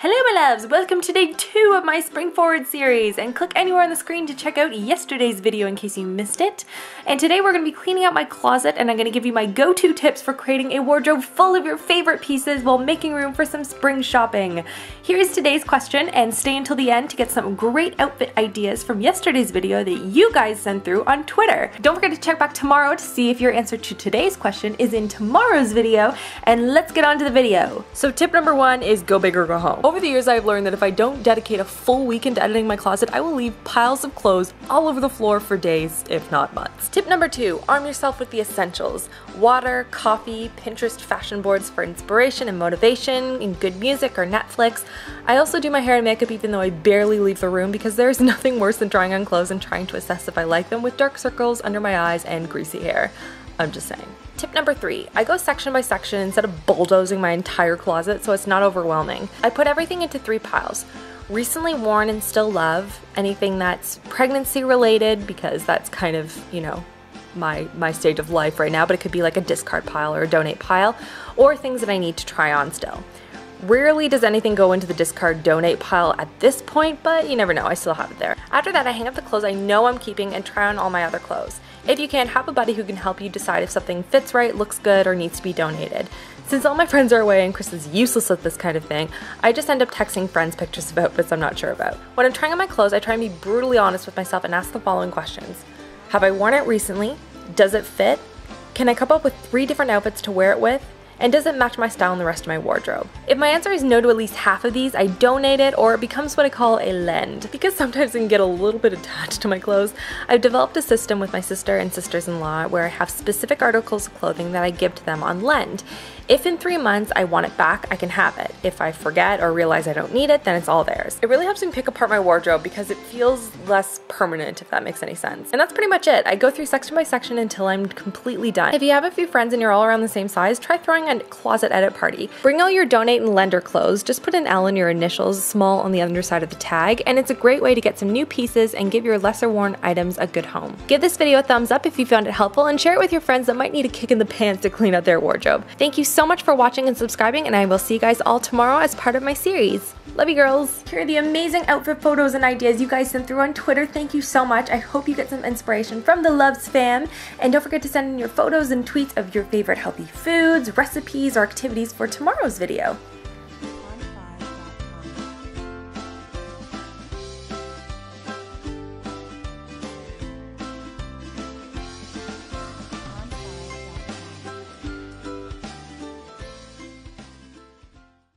Hello my loves, welcome to day two of my Spring Forward series and click anywhere on the screen to check out yesterday's video in case you missed it. And today we're going to be cleaning out my closet and I'm going to give you my go-to tips for creating a wardrobe full of your favorite pieces while making room for some spring shopping. Here's today's question and stay until the end to get some great outfit ideas from yesterday's video that you guys sent through on Twitter. Don't forget to check back tomorrow to see if your answer to today's question is in tomorrow's video and let's get on to the video. So tip number one is go big or go home. Over the years, I've learned that if I don't dedicate a full weekend to editing my closet, I will leave piles of clothes all over the floor for days, if not months. Tip number two, arm yourself with the essentials. Water, coffee, Pinterest fashion boards for inspiration and motivation, and good music or Netflix. I also do my hair and makeup even though I barely leave the room because there's nothing worse than trying on clothes and trying to assess if I like them with dark circles under my eyes and greasy hair. I'm just saying. Tip number three, I go section by section instead of bulldozing my entire closet so it's not overwhelming. I put everything into three piles. Recently worn and still love, anything that's pregnancy related because that's kind of, you know, my my stage of life right now, but it could be like a discard pile or a donate pile, or things that I need to try on still. Rarely does anything go into the discard donate pile at this point, but you never know, I still have it there. After that, I hang up the clothes I know I'm keeping and try on all my other clothes. If you can, have a buddy who can help you decide if something fits right, looks good, or needs to be donated. Since all my friends are away and Chris is useless at this kind of thing, I just end up texting friends pictures of outfits I'm not sure about. When I'm trying on my clothes, I try and be brutally honest with myself and ask the following questions. Have I worn it recently? Does it fit? Can I come up with three different outfits to wear it with? And does it match my style and the rest of my wardrobe? If my answer is no to at least half of these, I donate it or it becomes what I call a lend. Because sometimes I can get a little bit attached to my clothes, I've developed a system with my sister and sisters-in-law where I have specific articles of clothing that I give to them on lend. If in three months I want it back, I can have it. If I forget or realize I don't need it, then it's all theirs. It really helps me pick apart my wardrobe because it feels less permanent, if that makes any sense. And that's pretty much it. I go through section by section until I'm completely done. If you have a few friends and you're all around the same size, try throwing a closet edit party. Bring all your donate and lender clothes, just put an L in your initials, small on the underside of the tag, and it's a great way to get some new pieces and give your lesser worn items a good home. Give this video a thumbs up if you found it helpful and share it with your friends that might need a kick in the pants to clean out their wardrobe. Thank you so so much for watching and subscribing, and I will see you guys all tomorrow as part of my series. Love you girls. Here are the amazing outfit photos and ideas you guys sent through on Twitter. Thank you so much. I hope you get some inspiration from the Loves fam. And don't forget to send in your photos and tweets of your favorite healthy foods, recipes, or activities for tomorrow's video.